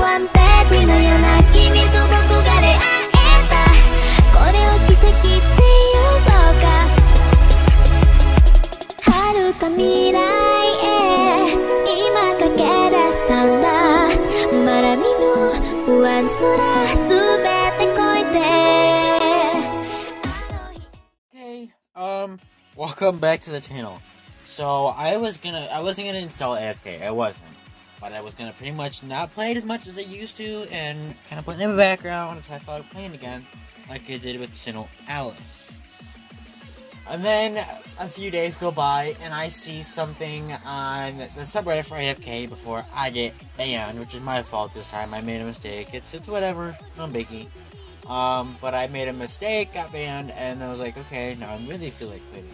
ワンページのような君と僕が出会えたこれを奇跡って言うのか遥か未来へ今駆け出したんだまだ見ぬ不安すら全て越えて Hey, um, welcome back to the channel. So I was gonna, I wasn't gonna install AFK, I wasn't, but I was gonna pretty much not play it as much as I used to, and kind of put it in the background until I like playing again, like I did with Sinnoh Alice. And then a few days go by, and I see something on the subreddit for AFK before I get banned, which is my fault this time. I made a mistake. It's it's whatever, no biggie. Um, but I made a mistake, got banned, and I was like, okay, now I really feel like quitting.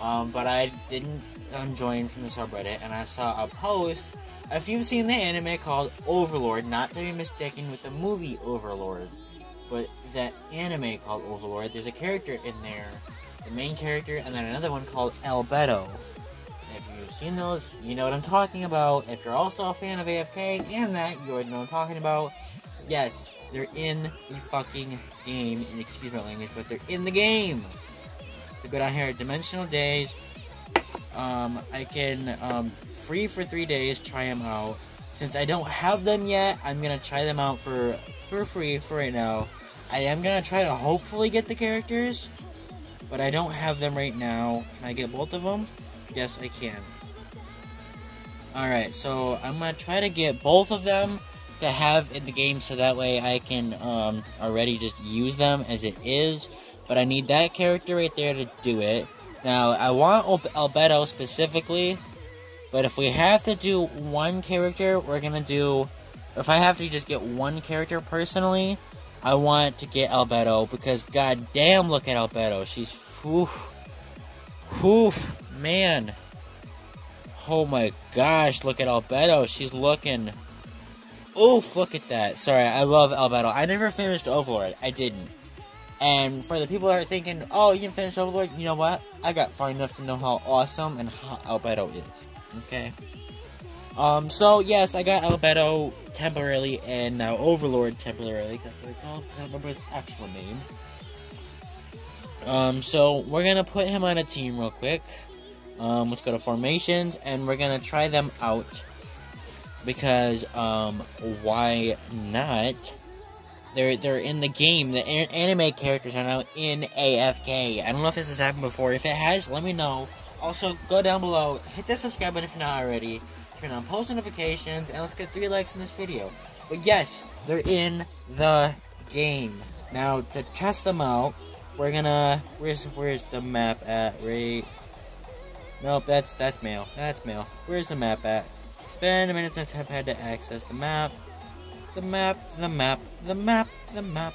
Um, but I didn't um, join from the subreddit, and I saw a post. If you've seen the anime called Overlord, not to be mistaken with the movie Overlord, but that anime called Overlord, there's a character in there, the main character, and then another one called Albedo. If you've seen those, you know what I'm talking about. If you're also a fan of AFK and that, you already know what I'm talking about. Yes, they're in the fucking game, and excuse my language, but they're in the game. To go down here Dimensional Days. Um, I can um, free for three days, try them out. Since I don't have them yet, I'm gonna try them out for for free for right now. I am gonna try to hopefully get the characters, but I don't have them right now. Can I get both of them? Yes, I can. Alright, so I'm gonna try to get both of them to have in the game so that way I can um, already just use them as it is. But I need that character right there to do it. Now, I want Al- Albedo specifically, but if we have to do one character, we're gonna do. If I have to just get one character personally, I want to get Albedo because goddamn, look at Albedo. She's whew, whew, man. Oh my gosh, look at Albedo. She's looking. Oof, look at that. Sorry, I love Albedo. I never finished Overlord. I didn't. And for the people that are thinking, oh, you can finish Overlord, you know what? I got far enough to know how awesome and how Albedo is. Okay? Um, so, yes, I got Albedo temporarily and now Overlord temporarily. What I don't remember his actual name. Um, so, we're gonna put him on a team real quick. Um, let's go to formations and we're gonna try them out because um why not they're they're in the game the anime characters are now in afk i don't know if this has happened before if it has let me know also go down below hit that subscribe button if you're not already turn on post notifications and let's get three likes in this video but yes they're in the game now to test them out we're gonna where's where's the map at right nope that's that's mail that's mail where's the map at Spend a minute since I've had to access the map. The map, the map, the map, the map.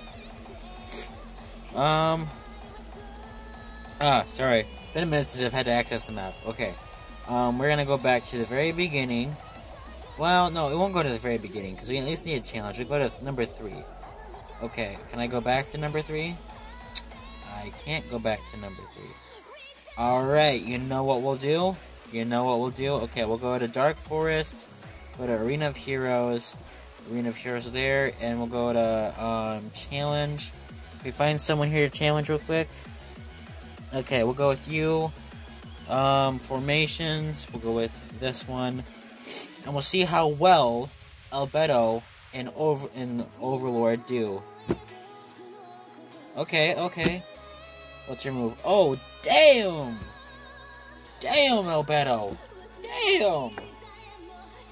Um. Ah, sorry. Been a minute since I've had to access the map. Okay. Um, we're gonna go back to the very beginning. Well, no, it won't go to the very beginning because we at least need a challenge. We go to number three. Okay, can I go back to number three? I can't go back to number three. Alright, you know what we'll do? You know what we'll do? Okay, we'll go to Dark Forest, go to Arena of Heroes, Arena of Heroes there, and we'll go to um, Challenge. Can we find someone here to challenge real quick? Okay, we'll go with you. Um, formations, we'll go with this one. And we'll see how well Albedo and Over and Overlord do. Okay, okay. What's your move? Oh, damn! Damn, Albedo! Damn!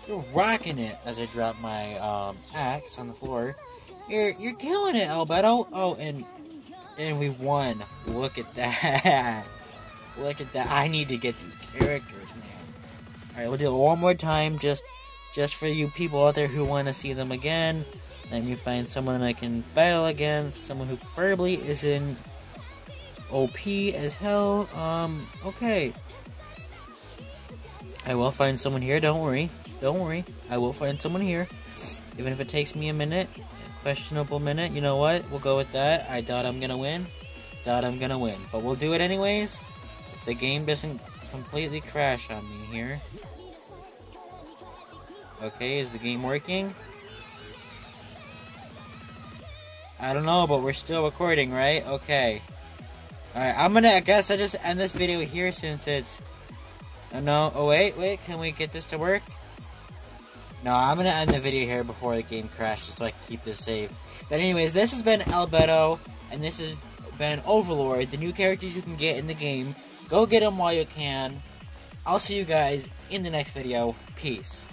You're rocking it as I drop my um, axe on the floor. You're you're killing it, Albedo. Oh, and and we won. Look at that. Look at that. I need to get these characters, man. All right, we'll do it one more time, just just for you people out there who want to see them again. Let me find someone I can battle against. Someone who preferably is in OP as hell. Um, okay. I will find someone here, don't worry. Don't worry. I will find someone here. Even if it takes me a minute. Questionable minute. You know what? We'll go with that. I doubt I'm gonna win. Doubt I'm gonna win. But we'll do it anyways. If the game doesn't completely crash on me here. Okay, is the game working? I don't know, but we're still recording, right? Okay. Alright, I'm gonna, I guess I just end this video here since it's... Oh, no, oh wait, wait, can we get this to work? No, I'm gonna end the video here before the game crashes so I can keep this safe. But anyways, this has been Albedo, and this has been Overlord, the new characters you can get in the game. Go get them while you can. I'll see you guys in the next video. Peace.